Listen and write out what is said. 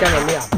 加油